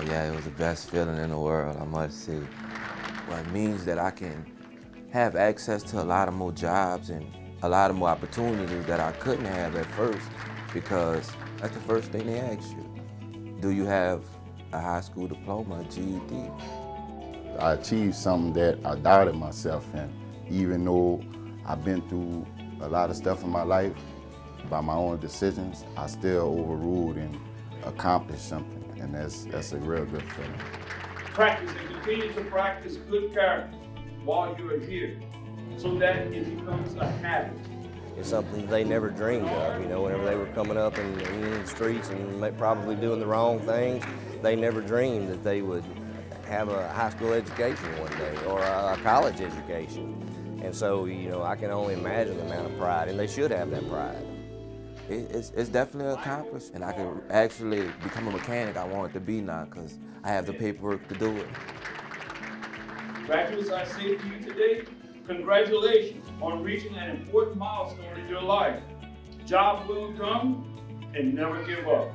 Oh, yeah, it was the best feeling in the world, I must say. Well, it means that I can have access to a lot of more jobs and a lot of more opportunities that I couldn't have at first because that's the first thing they ask you. Do you have a high school diploma, GED? I achieved something that I doubted myself in, even though I've been through a lot of stuff in my life by my own decisions, I still overruled and accomplished something, and that's, that's a real good feeling. Practice and continue to practice good character while you are here so that it becomes a habit. It's something they never dreamed of, you know, whenever they were coming up and, and in the streets and probably doing the wrong things, they never dreamed that they would have a high school education one day or a college education. And so, you know, I can only imagine the amount of pride, and they should have that pride. It's, it's definitely accomplished, and I can actually become a mechanic I want to be now because I have the paperwork to do it. Graduates, I say to you today, congratulations on reaching an important milestone in your life. Job well done, and never give up.